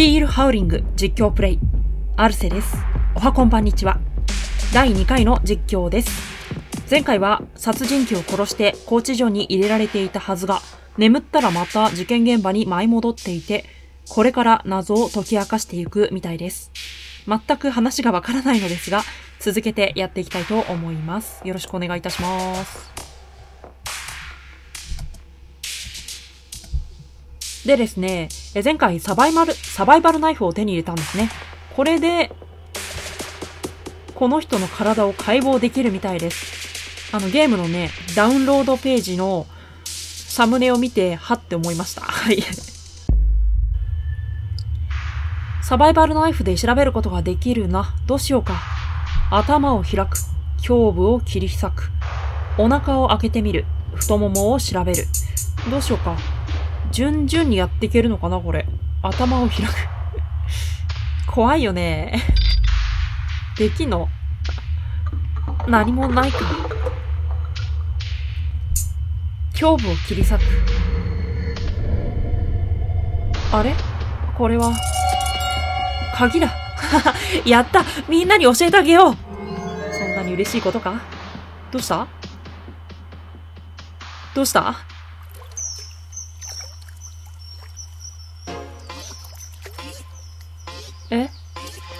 ティール・ハウリング実況プレイ。アルセです。おはこんばんにちは。第2回の実況です。前回は殺人鬼を殺して拘置所に入れられていたはずが、眠ったらまた事件現場に舞い戻っていて、これから謎を解き明かしていくみたいです。全く話がわからないのですが、続けてやっていきたいと思います。よろしくお願いいたします。でですね、前回サバイバル、サバイバルナイフを手に入れたんですね。これで、この人の体を解剖できるみたいです。あのゲームのね、ダウンロードページのサムネを見て、はって思いました。はい。サバイバルナイフで調べることができるな。どうしようか。頭を開く。胸部を切り裂く。お腹を開けてみる。太ももを調べる。どうしようか。順々にやっていけるのかなこれ。頭を開く。怖いよね。できんの？何もないか。胸部を切り裂く。あれ？これは、鍵だ。やったみんなに教えてあげようそんなに嬉しいことか？どうした？どうした？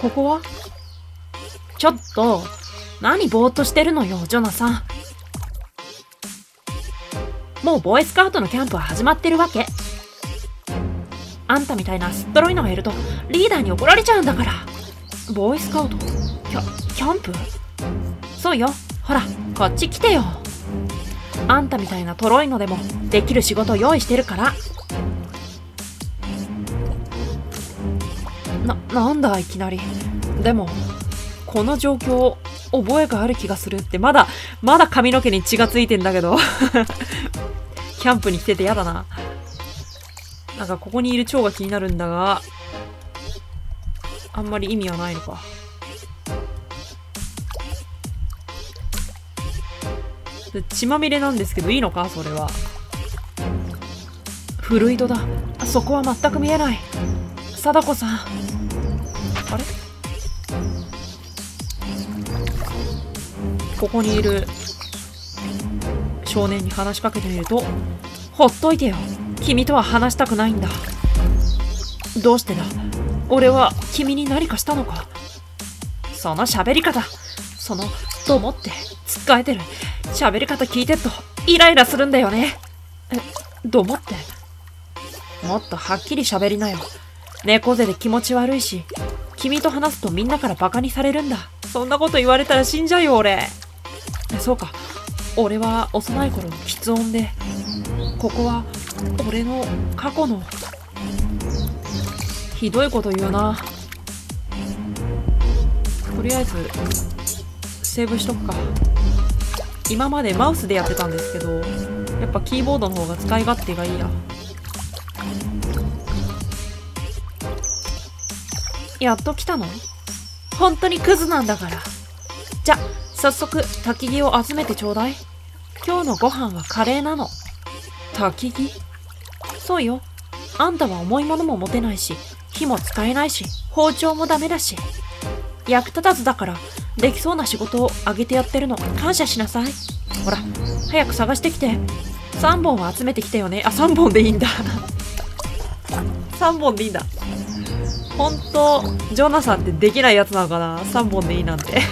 ここは？ちょっと、何ぼーっとしてるのよ、ジョナさん。もうボーイスカウトのキャンプは始まってるわけ。あんたみたいなすっとろいのがいると、リーダーに怒られちゃうんだから。ボーイスカウト？キャ、キャンプ？そうよ。ほら、こっち来てよ。あんたみたいなとろいのでも、できる仕事用意してるから。な、んだいきなり。でも、この状況、覚えがある気がするって、まだ、まだ髪の毛に血がついてんだけど。キャンプに来ててやだな。なんかここにいる蝶が気になるんだが、あんまり意味はないのか。血まみれなんですけど、いいのか？それは。フルイドだ。そこは全く見えない。貞子さん。あれ？ここにいる少年に話しかけてみると、ほっといてよ。君とは話したくないんだ。どうしてだ？俺は君に何かしたのか？その喋り方。その、と思って、つっかえてる。喋り方聞いてると、イライラするんだよね。え、どう思って？もっとはっきり喋りなよ。猫背で気持ち悪いし、君と話すとみんなからバカにされるんだ。そんなこと言われたら死んじゃうよ、俺。そうか。俺は幼い頃、喫音で、ここは、俺の過去の、ひどいこと言うな。とりあえず、セーブしとくか。今までマウスでやってたんですけど、やっぱキーボードの方が使い勝手がいいや。やっと来たの？本当にクズなんだから。じゃ、早速、焚き木を集めてちょうだい。今日のご飯はカレーなの。焚き木？そうよ。あんたは重いものも持てないし、火も使えないし、包丁もダメだし。役立たずだから、できそうな仕事をあげてやってるの。感謝しなさい。ほら、早く探してきて。3本は集めてきたよね。あ、3本でいいんだ。3本でいいんだ。ほんと、ジョナサンってできないやつなのかな ?3 本でいいなんて。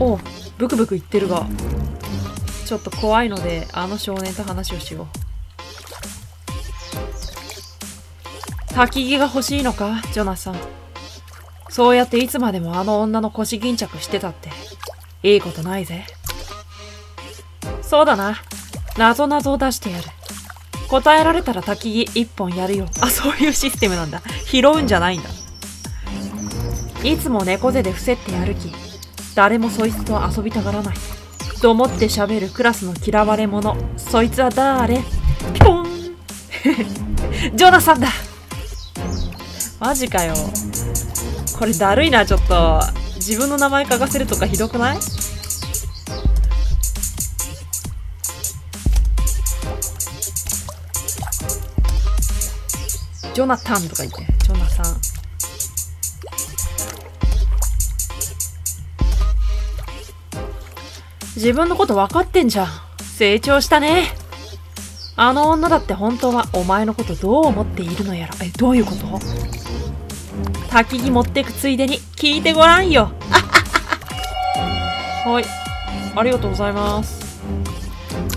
おブクブク言ってるが、ちょっと怖いので、あの少年と話をしよう。焚き木が欲しいのか？ジョナサン。そうやっていつまでもあの女の腰巾着してたって、いいことないぜ。そうだな。謎々を出してやる。答えられたら焚き木一本やるよ。あ、そういうシステムなんだ。拾うんじゃないんだ。いつも猫背で伏せって歩き、誰もそいつと遊びたがらない。と思って喋るクラスの嫌われ者。そいつは誰？ピポン ジョナサンだマジかよ。これだるいな、ちょっと。自分の名前書かせるとかひどくない？ジョナタンとか言って。ジョナさん。自分のこと分かってんじゃん。成長したね。あの女だって本当はお前のことどう思っているのやら。え、どういうこと？焚き木持ってくついでに聞いてごらんよ。はい。ありがとうございます。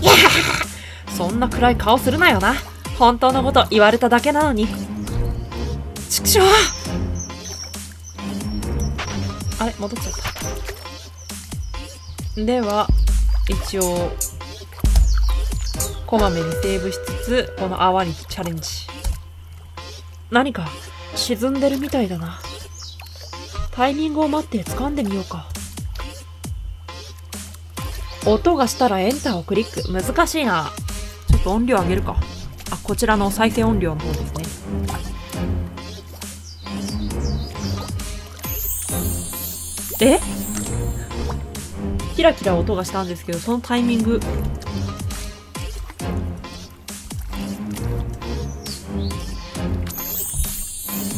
いやそんな暗い顔するなよな。本当のこと言われただけなのに。畜生あれ戻っちゃった。では、一応、こまめにセーブしつつ、この泡にチャレンジ。何か沈んでるみたいだな。タイミングを待って掴んでみようか。音がしたらエンターをクリック。難しいな。ちょっと音量上げるか。あ、こちらの再生音量の方ですね。え？キラキラ音がしたんですけど、そのタイミング。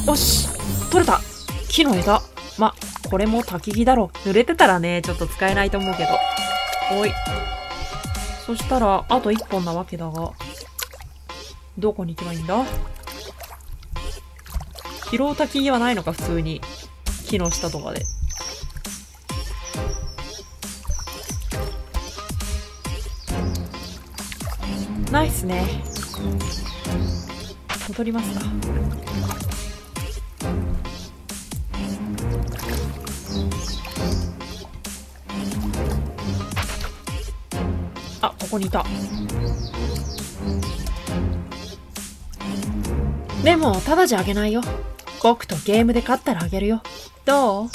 よし取れた木の枝。ま、これも焚き木だろ。濡れてたらね、ちょっと使えないと思うけど。おい。そしたら、あと一本なわけだが。どこに行けばいいんだ？拾う焚き木はないのか、普通に。木の下とかで。ナイスね。戻りますか。あ、ここにいた。でも、ただじゃあげないよ。僕とゲームで勝ったらあげるよ。どう？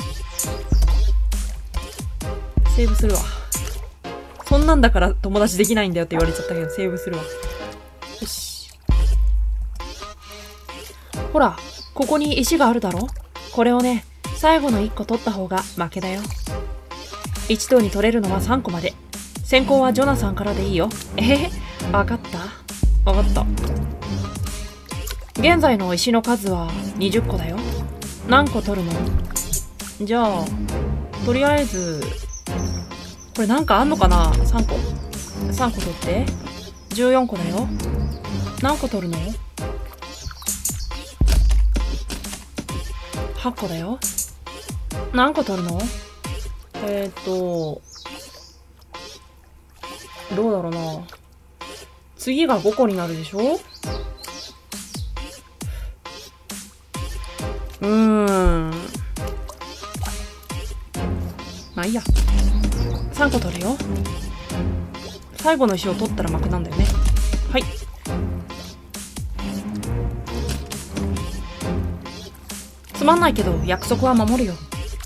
セーブするわ。そんなんだから友達できないんだよって言われちゃったけど、セーブするわ。よし。ほら、ここに石があるだろ？これをね、最後の1個取った方が負けだよ。一度に取れるのは3個まで。先行はジョナサンからでいいよ。えへわかったわかった。現在の石の数は20個だよ。何個取るの？じゃあ、とりあえず、これなんかあんのかな ?3 個。3個取って。14個だよ。何個取るの ?8 個だよ。何個取るの？えー、っと、どうだろうな。次が5個になるでしょ？うーん。まあいいや。3個取るよ。最後の石を取ったら負けなんだよね。はい。つまんないけど約束は守るよ。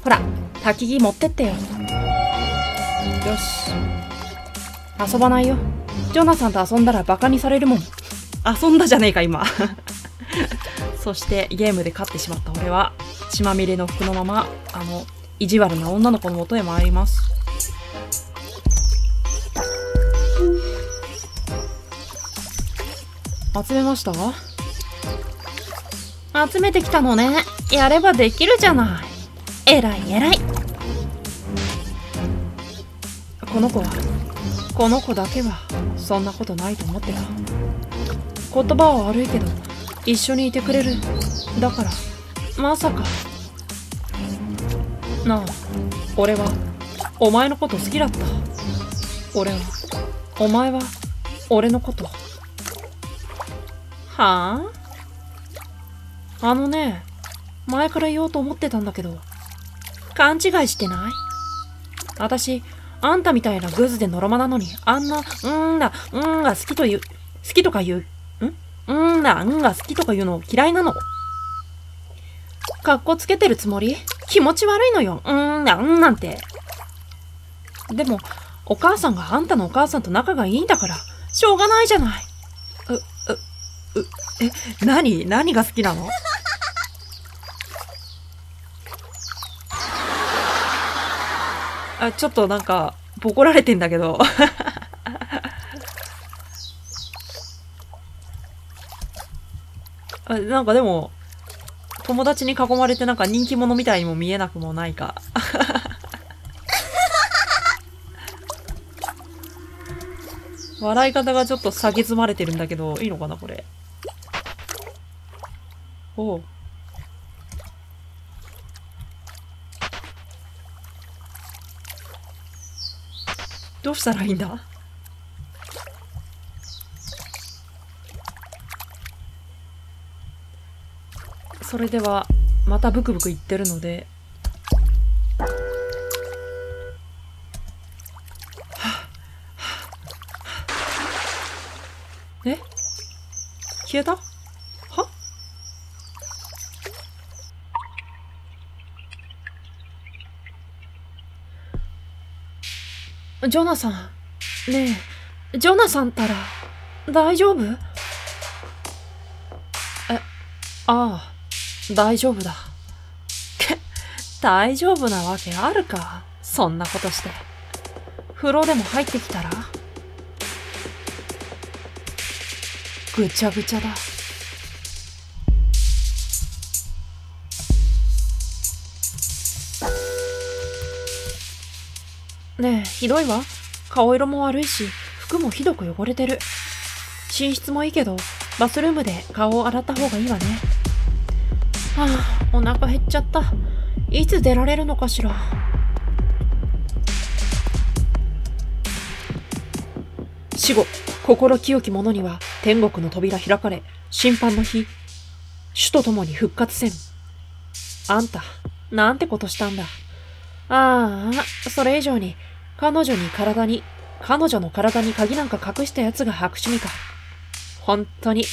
ほら、焚き木持ってってよ。よし。遊ばないよ。ジョナサンと遊んだらバカにされるもん。遊んだじゃねえか、今。そしてゲームで勝ってしまった俺は、血まみれの服のまま、あの、意地悪な女の子の元へ参ります。集めました？集めてきたのね。やればできるじゃない。えらいえらい。この子は、この子だけは、そんなことないと思ってた。言葉は悪いけど、一緒にいてくれる。だから、まさか。なあ、俺は、お前のこと好きだった。俺は、お前は、俺のこと。はああのね、前から言おうと思ってたんだけど、勘違いしてない？私、あんたみたいなグズでのろまなのに、あんな、うーんだ、うーんが好きと言う、好きとか言う、ん？うーんだ、うんが好きとか言うの嫌いなの？かっこつけてるつもり？気持ち悪いのよ。うーんだ、うんなんて。でも、お母さんがあんたのお母さんと仲がいいんだから、しょうがないじゃない。う、え、何何が好きなの？あ、ちょっとなんか、ボコられてんだけど。あなんかでも、友達に囲まれてなんか人気者みたいにも見えなくもないか。笑い方がちょっと下げ詰まれてるんだけど、いいのかなこれ？おう。どうしたらいいんだ？それではまたブクブク言ってるので。え？消えた？ジョナサンねえジョナサンったら大丈夫？えああ大丈夫だ。け、大丈夫なわけあるか？そんなことして。風呂でも入ってきたら？ぐちゃぐちゃだ。ねえ、ひどいわ。顔色も悪いし、服もひどく汚れてる。寝室もいいけど、バスルームで顔を洗った方がいいわね。はあ、お腹減っちゃった。いつ出られるのかしら。死後、心清き者には天国の扉開かれ、審判の日、主と共に復活せん。あんた、なんてことしたんだ。ああ、それ以上に、彼女に体に、彼女の体に鍵なんか隠した奴が悪趣味か。本当に、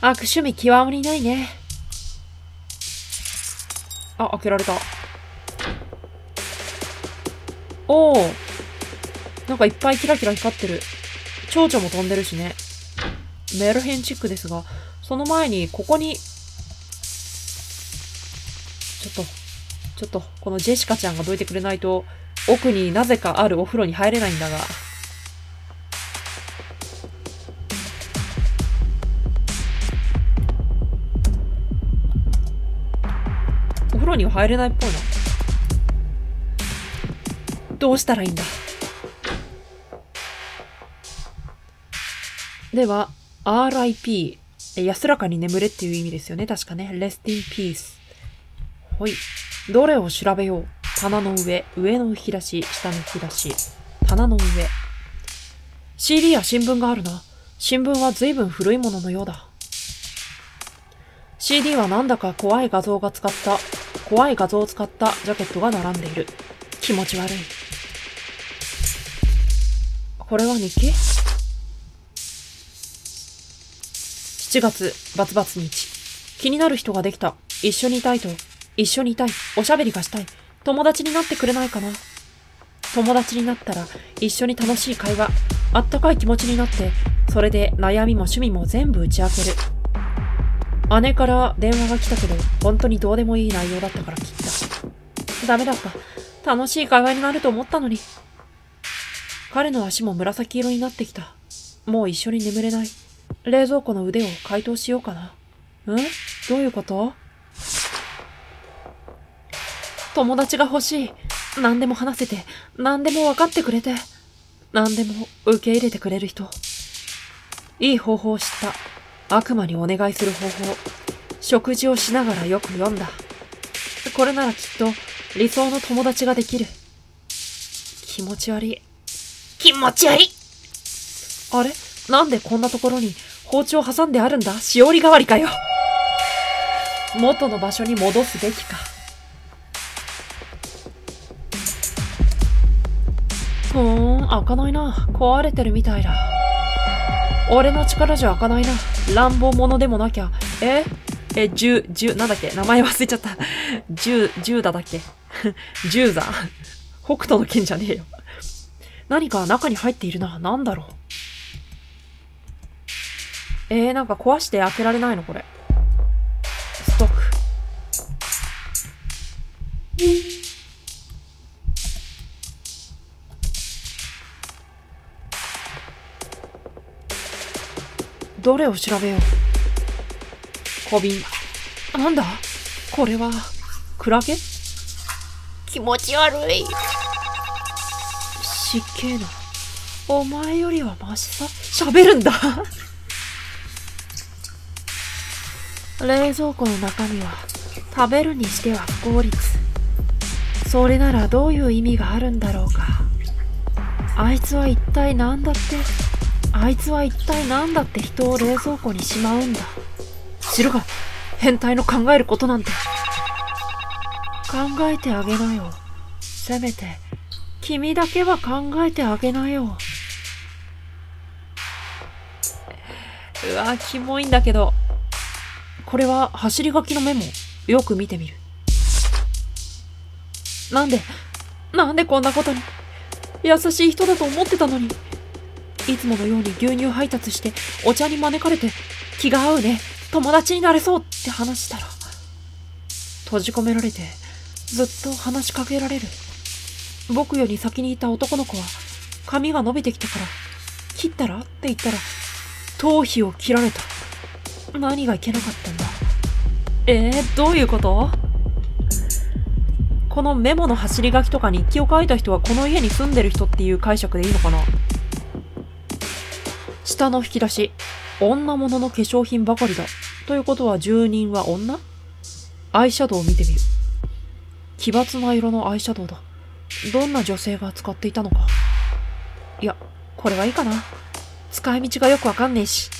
悪趣味極まりないね。あ、開けられた。おおなんかいっぱいキラキラ光ってる。蝶々も飛んでるしね。メルヘンチックですが、その前に、ここに、ちょっと、ちょっと、このジェシカちゃんがどいてくれないと、奥になぜかあるお風呂に入れないんだが。お風呂には入れないっぽいな。どうしたらいいんだでは、RIP。安らかに眠れっていう意味ですよね。確かね。Rest in Peace。ほい。どれを調べよう。棚の上、上の引き出し、下の引き出し。棚の上。CD や新聞があるな。新聞は随分古いもののようだ。CD はなんだか怖い画像が使った怖い画像を使ったジャケットが並んでいる。気持ち悪い。これは日記 ?7 月、バツバツ日。気になる人ができた。一緒にいたいと。一緒にいたい。おしゃべりがしたい。友達になってくれないかな？友達になったら一緒に楽しい会話。あったかい気持ちになって、それで悩みも趣味も全部打ち明ける。姉から電話が来たけど、本当にどうでもいい内容だったから切った。ダメだった。楽しい会話になると思ったのに。彼の足も紫色になってきた。もう一緒に眠れない。冷蔵庫の腕を解凍しようかな。ん？どういうこと？友達が欲しい。何でも話せて、何でも分かってくれて、何でも受け入れてくれる人。いい方法を知った。悪魔にお願いする方法。食事をしながらよく読んだ。これならきっと理想の友達ができる。気持ち悪い。気持ち悪いあれ？なんでこんなところに包丁挟んであるんだ？しおり代わりかよ。元の場所に戻すべきか。ふーん、開かないな。壊れてるみたいだ。俺の力じゃ開かないな。乱暴者でもなきゃ。え？え、十、十、なんだっけ？名前忘れちゃった。十、十だだっけ？十座？北斗の剣じゃねえよ。何か中に入っているな。なんだろう。えー、なんか壊して開けられないのこれ。ストック。どれを調べよう小瓶。なんだ？これは、クラゲ？気持ち悪い。湿気の。お前よりはマシさ？喋るんだ冷蔵庫の中身は食べるにしては不効率。それならどういう意味があるんだろうか。あいつは一体何だって、あいつは一体何だって人を冷蔵庫にしまうんだ。知るが、変態の考えることなんて。考えてあげなよ。せめて、君だけは考えてあげなよ。うわ、キモいんだけど。これは走り書きのメモ。よく見てみる。なんで、なんでこんなことに。優しい人だと思ってたのに。いつものように牛乳配達してお茶に招かれて気が合うね。友達になれそうって話したら。閉じ込められてずっと話しかけられる。僕より先にいた男の子は髪が伸びてきたから切ったら？って言ったら頭皮を切られた。何がいけなかったんだ？えー、どういうこと？このメモの走り書きとか日記を書いた人はこの家に住んでる人っていう解釈でいいのかな？下の引き出し。女物の化粧品ばかりだ。ということは住人は女？アイシャドウを見てみる。奇抜な色のアイシャドウだ。どんな女性が使っていたのか。いや、これはいいかな。使い道がよくわかんねえし。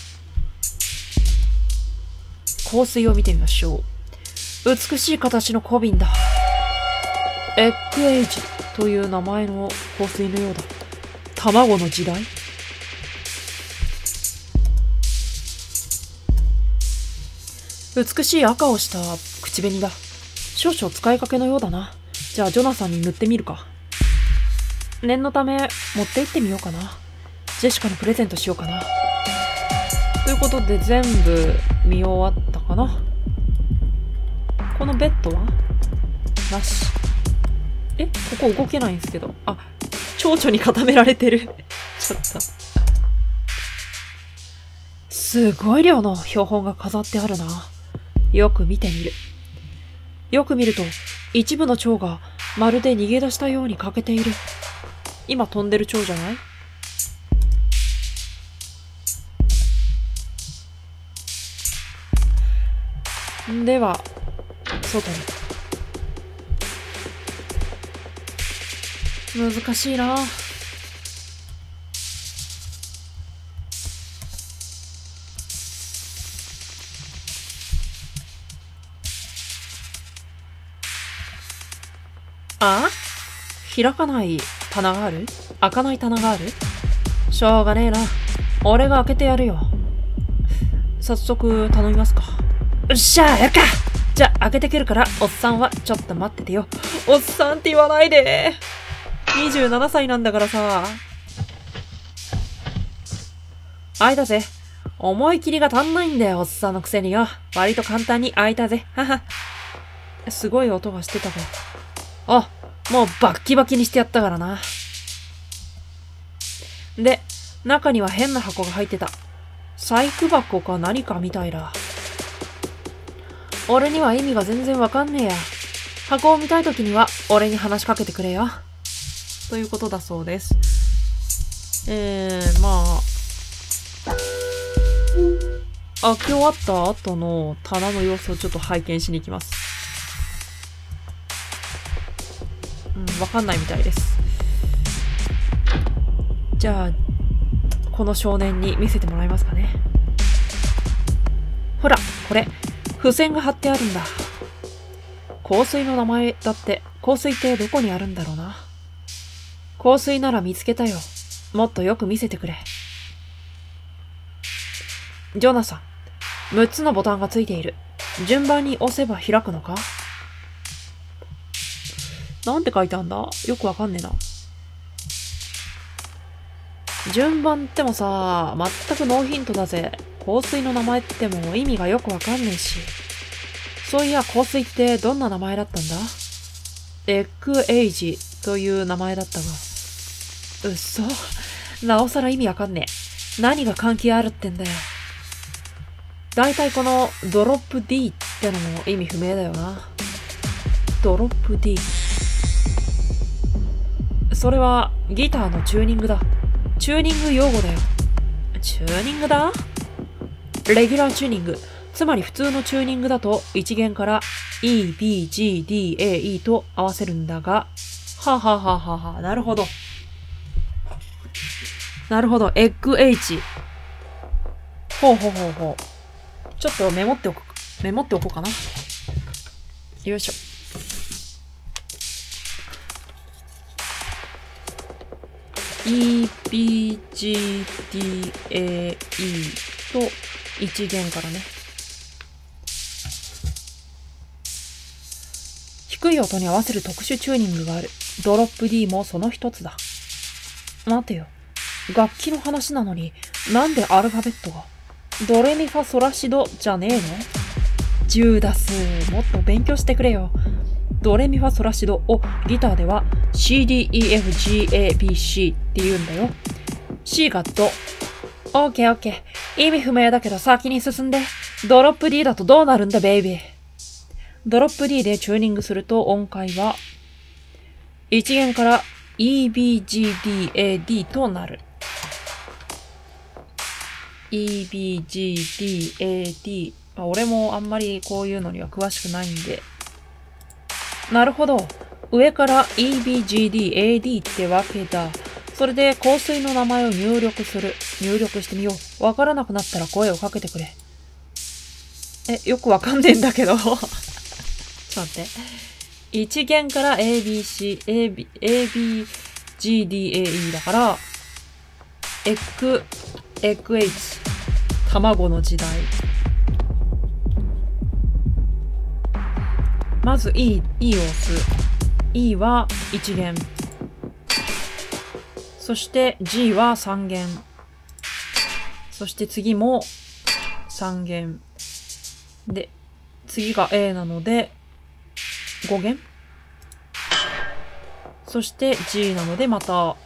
香水を見てみましょう。美しい形の小瓶だ。エッグエイジという名前の香水のようだ。卵の時代？美しい赤をした口紅だ。少々使いかけのようだな。じゃあ、ジョナサンに塗ってみるか。念のため、持って行ってみようかな。ジェシカにプレゼントしようかな。ということで、全部見終わったかな。このベッドは？なし。え？ここ動けないんですけど。あ、蝶々に固められてる。ちょっと。すごい量の標本が飾ってあるな。よく見てみる。よく見ると、一部の蝶がまるで逃げ出したように欠けている。今飛んでる蝶じゃない？では、外に。難しいなあ？開かない棚がある？開かない棚がある？しょうがねえな。俺が開けてやるよ。早速頼みますか。よっしゃやるかじゃあ開けてくるから、おっさんはちょっと待っててよ。おっさんって言わないで。27歳なんだからさ。開いたぜ。思い切りが足んないんだよ、おっさんのくせによ。割と簡単に開いたぜ。はは。すごい音がしてたか。あ、もうバッキバキにしてやったからな。で、中には変な箱が入ってた。細工箱か何かみたいだ。俺には意味が全然わかんねえや。箱を見たい時には俺に話しかけてくれよ。ということだそうです。えー、まあ、開け終わった後の棚の様子をちょっと拝見しに行きます。うん、わかんないみたいです。じゃあ、この少年に見せてもらえますかね。ほら、これ、付箋が貼ってあるんだ。香水の名前だって、香水ってどこにあるんだろうな。香水なら見つけたよ。もっとよく見せてくれ。ジョナサン、6つのボタンがついている。順番に押せば開くのか？なんて書いてあんだ？よくわかんねえな。順番ってもさ、全くノーヒントだぜ。香水の名前っても意味がよくわかんねえし。そういや、香水ってどんな名前だったんだ？エッグエイジという名前だったが。うっそ。なおさら意味わかんねえ。何が関係あるってんだよ。だいたいこのドロップ D ってのも意味不明だよな。ドロップ D。それはギターのチューニングだ。チューニング用語だよ。チューニングだ？レギュラーチューニング。つまり普通のチューニングだと1弦から E, B, G, D, A, E と合わせるんだが、は、はははは、なるほど。なるほど、エッグ H。ほうほうほうほう。ちょっとメモっておく、メモっておこうかな。よいしょ。E, B, G, D, A, E と1弦からね。低い音に合わせる特殊チューニングがある。ドロップ D もその一つだ。待てよ。楽器の話なのに、なんでアルファベットが？ドレミファソラシドじゃねえの？ジューダス、もっと勉強してくれよ。ドレミファソラシドをギターでは CDEFGABC って言うんだよ。C がド。オーケーオーケー。意味不明だけど先に進んで。ドロップ D だとどうなるんだ、ベイビー。ドロップ D でチューニングすると音階は1弦から EBGDAD となる。EBGDAD。まあ、俺もあんまりこういうのには詳しくないんで。なるほど。上から EBGDAD ってわけだ。それで香水の名前を入力する。入力してみよう。わからなくなったら声をかけてくれ。え、よくわかんねえんだけど。ちょっと待って。1弦から ABC、AB、ABGDAE だから、エッグ、エッグ H。卵の時代。まず E、E を押す。E は1弦。そして G は3弦。そして次も3弦。で、次が A なので5弦。そして G なのでまた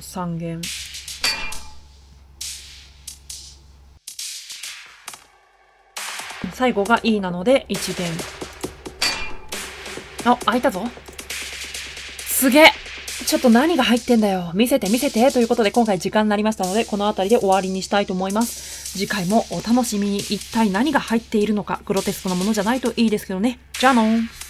3弦。最後が E なので1弦。あ、開いたぞ。すげえちょっと何が入ってんだよ。見せて見せて。ということで今回時間になりましたので、この辺りで終わりにしたいと思います。次回もお楽しみに一体何が入っているのか、グロテスクなものじゃないといいですけどね。じゃあのー。